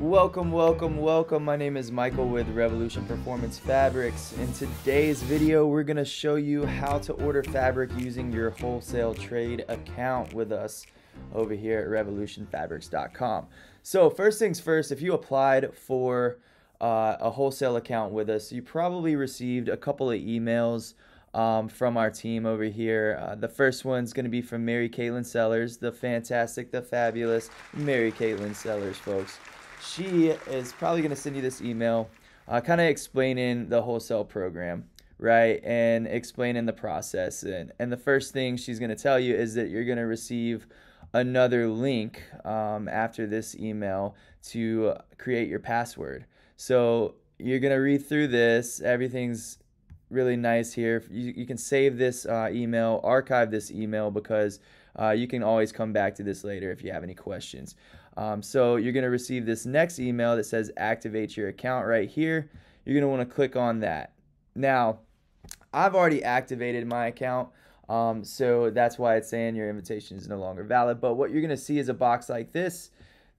Welcome, welcome, welcome. My name is Michael with Revolution Performance Fabrics. In today's video, we're going to show you how to order fabric using your wholesale trade account with us over here at revolutionfabrics.com. So, first things first, if you applied for uh, a wholesale account with us, you probably received a couple of emails um, from our team over here. Uh, the first one's going to be from Mary Caitlin Sellers, the fantastic, the fabulous Mary Caitlin Sellers, folks she is probably going to send you this email uh, kind of explaining the wholesale program right and explaining the process and, and the first thing she's going to tell you is that you're going to receive another link um, after this email to create your password. So you're going to read through this everything's really nice here. You, you can save this uh, email archive this email because uh, you can always come back to this later if you have any questions um, so you're going to receive this next email that says activate your account right here. You're going to want to click on that. Now, I've already activated my account. Um, so that's why it's saying your invitation is no longer valid. But what you're going to see is a box like this.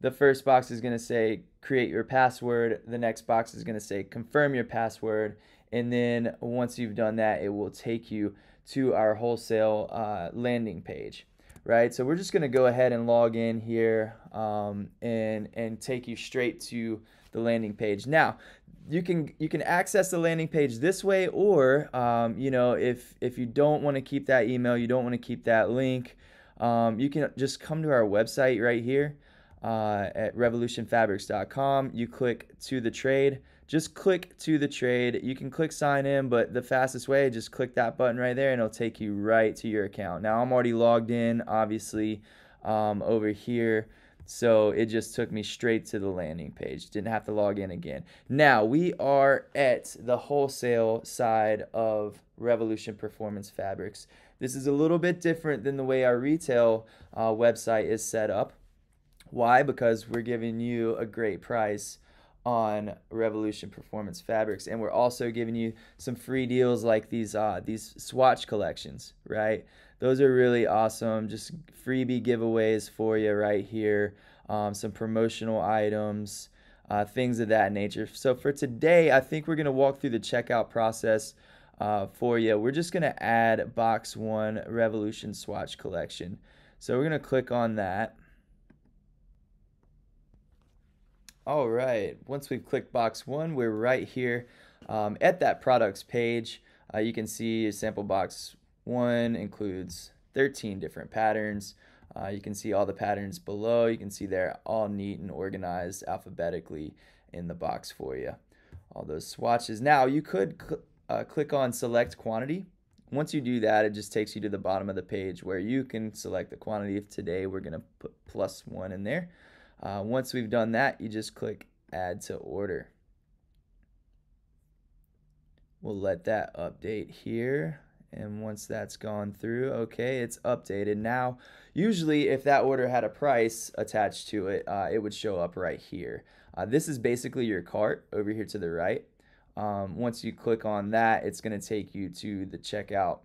The first box is going to say create your password. The next box is going to say confirm your password. And then once you've done that, it will take you to our wholesale uh, landing page right? So we're just going to go ahead and log in here um, and, and take you straight to the landing page. Now, you can you can access the landing page this way or um, you know if if you don't want to keep that email you don't want to keep that link um, you can just come to our website right here uh, at revolutionfabrics.com you click to the trade just click to the trade. You can click sign in, but the fastest way, just click that button right there and it'll take you right to your account. Now I'm already logged in, obviously, um, over here. So it just took me straight to the landing page. Didn't have to log in again. Now we are at the wholesale side of Revolution Performance Fabrics. This is a little bit different than the way our retail uh, website is set up. Why? Because we're giving you a great price on Revolution Performance Fabrics, and we're also giving you some free deals like these uh, these swatch collections, right? Those are really awesome. Just freebie giveaways for you right here. Um, some promotional items, uh, things of that nature. So for today, I think we're gonna walk through the checkout process. Uh, for you. We're just to add box one Revolution swatch collection. So we're to click on that. All right, once we've clicked box one, we're right here um, at that products page. Uh, you can see sample box one includes 13 different patterns. Uh, you can see all the patterns below. You can see they're all neat and organized alphabetically in the box for you. All those swatches. Now you could cl uh, click on select quantity. Once you do that, it just takes you to the bottom of the page where you can select the quantity. If today we're going to put plus one in there. Uh, once we've done that, you just click add to order. We'll let that update here. And once that's gone through, okay, it's updated. Now, usually if that order had a price attached to it, uh, it would show up right here. Uh, this is basically your cart over here to the right. Um, once you click on that, it's going to take you to the checkout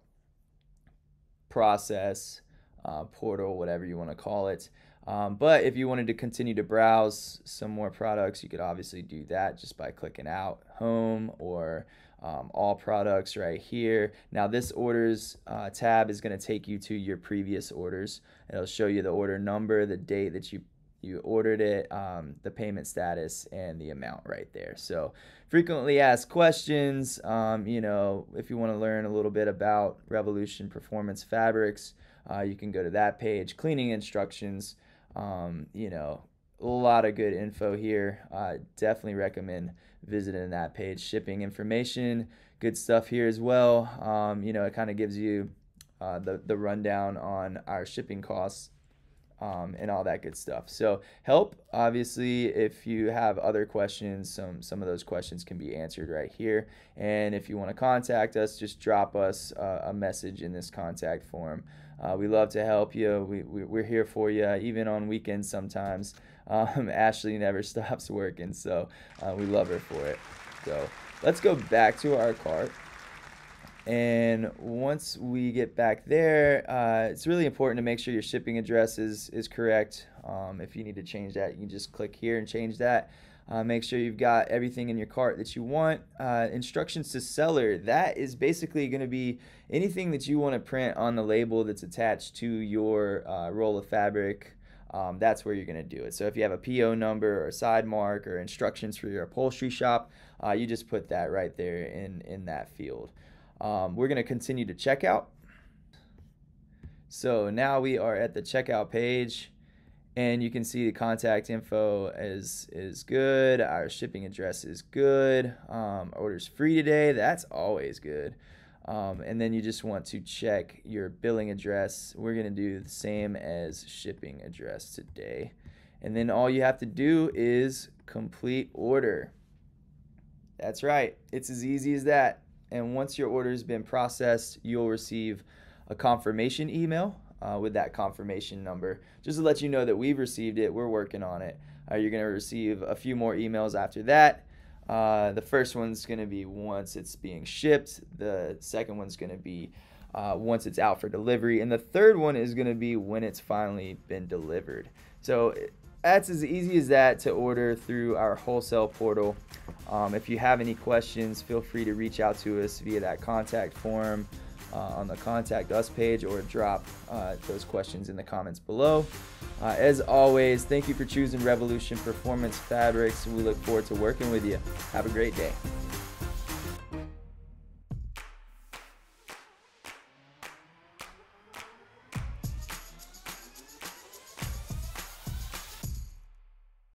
process, uh, portal, whatever you want to call it. Um, but if you wanted to continue to browse some more products, you could obviously do that just by clicking out home or um, all products right here. Now this orders uh, tab is going to take you to your previous orders. It'll show you the order number, the date that you you ordered it, um, the payment status, and the amount right there. So frequently asked questions, um, you know, if you want to learn a little bit about Revolution Performance Fabrics, uh, you can go to that page, cleaning instructions, um, you know, a lot of good info here. I definitely recommend visiting that page. Shipping information, good stuff here as well. Um, you know, it kind of gives you uh, the, the rundown on our shipping costs um, and all that good stuff. So help, obviously, if you have other questions, some, some of those questions can be answered right here. And if you want to contact us, just drop us uh, a message in this contact form. Uh, we love to help you. We, we, we're here for you, even on weekends sometimes. Um, Ashley never stops working, so uh, we love her for it. So let's go back to our cart. And once we get back there, uh, it's really important to make sure your shipping address is, is correct. Um, if you need to change that, you can just click here and change that. Uh, make sure you've got everything in your cart that you want. Uh, instructions to seller, that is basically going to be anything that you want to print on the label that's attached to your uh, roll of fabric. Um, that's where you're going to do it. So if you have a PO number or a side mark or instructions for your upholstery shop, uh, you just put that right there in, in that field. Um, we're going to continue to checkout. So now we are at the checkout page and you can see the contact info is is good. Our shipping address is good. Um, orders free today. That's always good. Um, and then you just want to check your billing address. We're going to do the same as shipping address today. And then all you have to do is complete order. That's right. It's as easy as that and once your order has been processed you'll receive a confirmation email uh, with that confirmation number. Just to let you know that we've received it, we're working on it. Uh, you're going to receive a few more emails after that. Uh, the first one's going to be once it's being shipped, the second one's going to be uh, once it's out for delivery, and the third one is going to be when it's finally been delivered. So that's as easy as that to order through our wholesale portal. Um, if you have any questions, feel free to reach out to us via that contact form uh, on the contact us page or drop uh, those questions in the comments below. Uh, as always, thank you for choosing Revolution Performance Fabrics. We look forward to working with you. Have a great day.